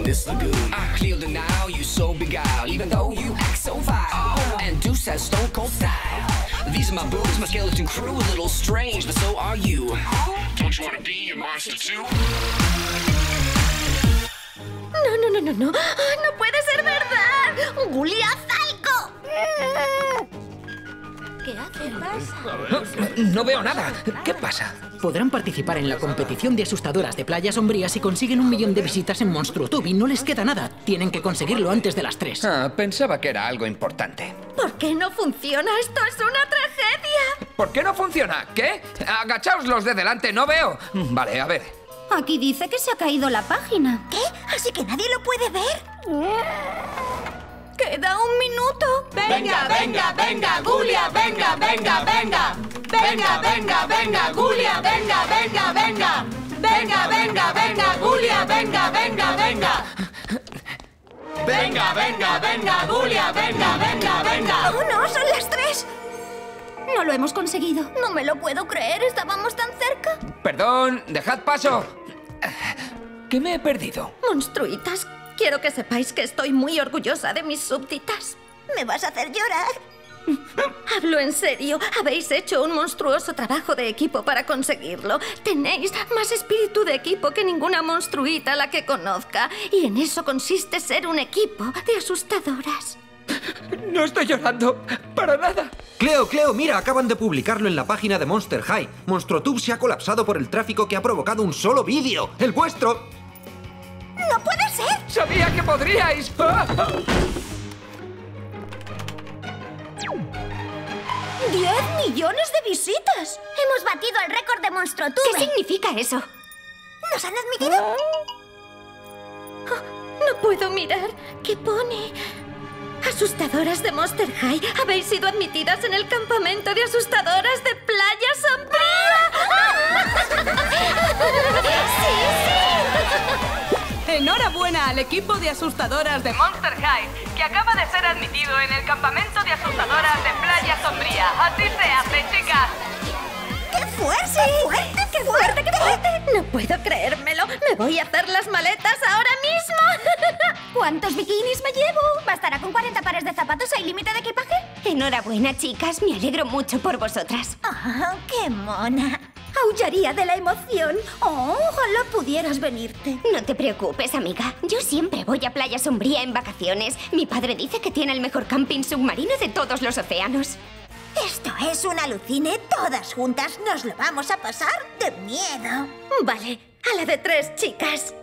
watching this lagoon. I clear the now, you so beguiled, even though you act so vile. And Deuce has stone cold style. These are my boobs, my skeleton crew, a little strange, but so are you. Don't you wanna be a monster too? No, no, no, no, no. ¡Ah, No puede ser verdad. ¡Guliazalco! ¿Qué haces? No veo nada. ¿Qué pasa? Podrán participar en la competición de asustadoras de Playa Sombría si consiguen un millón de visitas en MonstruoTube y no les queda nada. Tienen que conseguirlo antes de las tres. Ah, pensaba que era algo importante. ¿Por qué no funciona? Esto es una tragedia. ¿Por qué no funciona? ¿Qué? Agachaos los de delante, no veo. Vale, a ver. Aquí dice que se ha caído la página. ¿Qué? ¿Así que nadie lo puede ver? Queda un minuto. Venga, venga, venga, Gulia, venga, venga, venga. Venga, venga, venga, Gulia, venga, venga, venga. Venga, venga, venga, Gulia, venga, venga, venga. Venga, venga, venga, Gulia, venga, venga, venga. ¡Oh, no! ¡Son las tres! No lo hemos conseguido. No me lo puedo creer. Estábamos tan cerca. Perdón, dejad paso. ¿Qué me he perdido? Monstruitas, quiero que sepáis que estoy muy orgullosa de mis súbditas. Me vas a hacer llorar. Hablo en serio. Habéis hecho un monstruoso trabajo de equipo para conseguirlo. Tenéis más espíritu de equipo que ninguna monstruita a la que conozca. Y en eso consiste ser un equipo de asustadoras. No estoy llorando. Para nada. Cleo, Cleo, mira, acaban de publicarlo en la página de Monster High. MonstroTube se ha colapsado por el tráfico que ha provocado un solo vídeo. ¡El vuestro! ¡No puede ser! Sabía que podríais. ¡Ah! ¡Diez millones de visitas! Hemos batido el récord de MonstroTube. ¿Qué significa eso? ¿Nos han admitido? Oh, no puedo mirar. ¿Qué pone? Asustadoras de Monster High, habéis sido admitidas en el campamento de asustadoras de Playa Sombría. Al equipo de asustadoras de Monster High, que acaba de ser admitido en el campamento de asustadoras de Playa Sombría. Así se hace, chicas. ¡Qué fuerte! ¡Qué fuerte! ¡Qué fuerte! ¡Qué fuerte! No puedo creérmelo. Me voy a hacer las maletas ahora mismo. ¿Cuántos bikinis me llevo? ¿Bastará con 40 pares de zapatos? ¿Hay límite de equipaje? Enhorabuena, chicas. Me alegro mucho por vosotras. ¡Oh, qué mona! Aullaría de la emoción. Oh, ojalá pudieras venirte. No te preocupes, amiga. Yo siempre voy a Playa Sombría en vacaciones. Mi padre dice que tiene el mejor camping submarino de todos los océanos. Esto es un alucine. Todas juntas nos lo vamos a pasar de miedo. Vale, a la de tres, chicas.